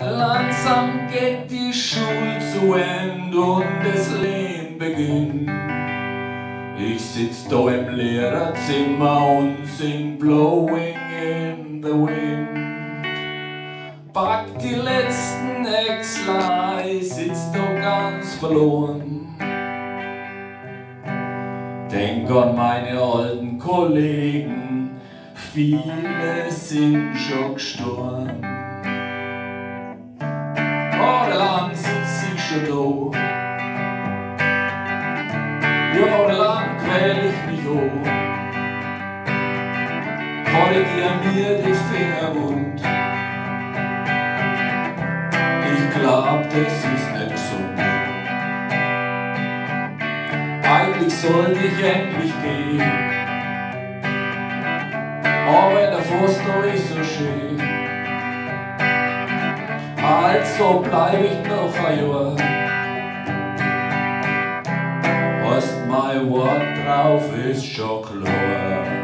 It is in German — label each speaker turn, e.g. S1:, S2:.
S1: Langsam geht die Schule zu Ende und das Leben beginnt. Ich sitz da im Lehrerzimmer und sing Blowing in the Wind. Pack die letzten Äxler, ich sitz da ganz verloren. Denk an meine alten Kollegen, viele sind schon gestorben. Jahrelang sitz ich schon da. Jahrelang quäl ich mich hoch. Korrigier mir die Fingerwund. Ich glaub, das ist nicht gesund. Eigentlich sollte ich endlich gehen. Aber der Forst ist so schön. Also bleib ich noch ein Jahr. Hast mein Wort drauf, ist schon klar.